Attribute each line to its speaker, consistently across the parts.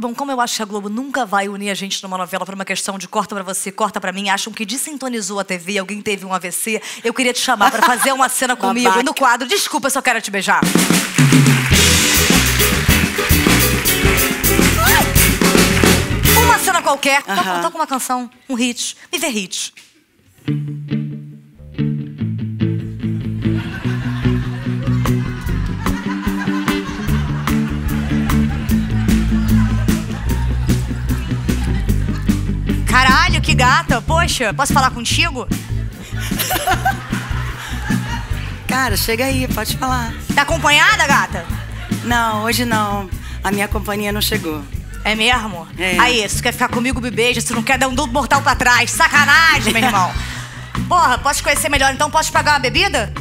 Speaker 1: Bom, como eu acho que a Globo nunca vai unir a gente numa novela por uma questão de corta pra você, corta pra mim, acham que desintonizou a TV, alguém teve um AVC, eu queria te chamar pra fazer uma cena comigo
Speaker 2: Babaca.
Speaker 1: no quadro Desculpa, eu só quero te beijar. Uma cena qualquer, toca,
Speaker 2: Aham.
Speaker 1: toca uma canção, um hit, me vê hit. Que gata. Poxa, posso falar contigo?
Speaker 2: Cara, chega aí, pode falar.
Speaker 1: Tá acompanhada, gata?
Speaker 2: Não, hoje não. A minha companhia não chegou.
Speaker 1: É mesmo?
Speaker 2: É.
Speaker 1: Aí, se tu quer ficar comigo, me beija. Se tu não quer dar um duplo mortal pra trás. Sacanagem, meu irmão. Porra, posso te conhecer melhor, então posso te pagar uma bebida?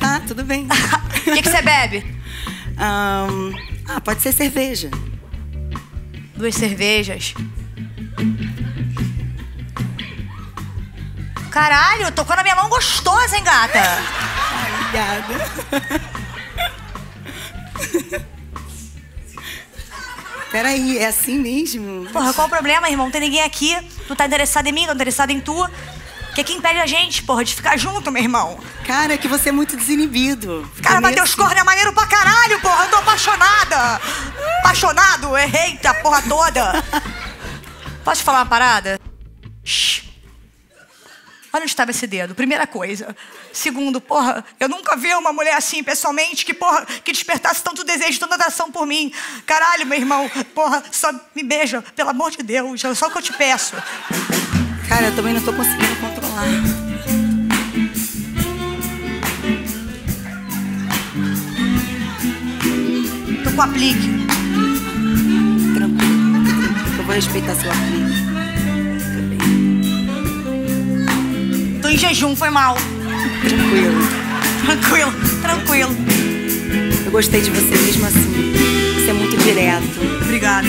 Speaker 2: Tá, tudo bem.
Speaker 1: O que, você bebe?
Speaker 2: Ahn, ah, pode ser cerveja.
Speaker 1: Duas cervejas. Caralho, tocou na minha mão gostosa, hein, gata?
Speaker 2: Obrigada. Peraí, é assim mesmo?
Speaker 1: Porra, qual o problema, irmão? Não tem ninguém aqui. Tu tá interessado em mim, tô interessado em tu. O que que impede a gente, porra, de ficar junto, meu irmão?
Speaker 2: Cara, é que você é muito desinibido.
Speaker 1: Cara,
Speaker 2: Entendeu?
Speaker 1: Matheus Corne é maneiro pra caralho, porra. Eu tô apaixonada. Apaixonado, errei a porra toda. Posso te falar uma parada? Shhh. Olha onde estava esse dedo, primeira coisa. Segundo, porra, eu nunca vi uma mulher assim, pessoalmente, que, porra, que despertasse tanto desejo, tanta atração por mim. Caralho, meu irmão, porra, só me beija, pelo amor de Deus, é só o que eu te peço.
Speaker 2: Cara, eu também não tô conseguindo controlar.
Speaker 1: Tô com aplique.
Speaker 2: Tranquilo. Eu vou respeitar seu aplique.
Speaker 1: Em jejum, foi mal.
Speaker 2: Tranquilo.
Speaker 1: Tranquilo, tranquilo.
Speaker 2: Eu gostei de você mesmo assim. Você é muito direto.
Speaker 1: Obrigada.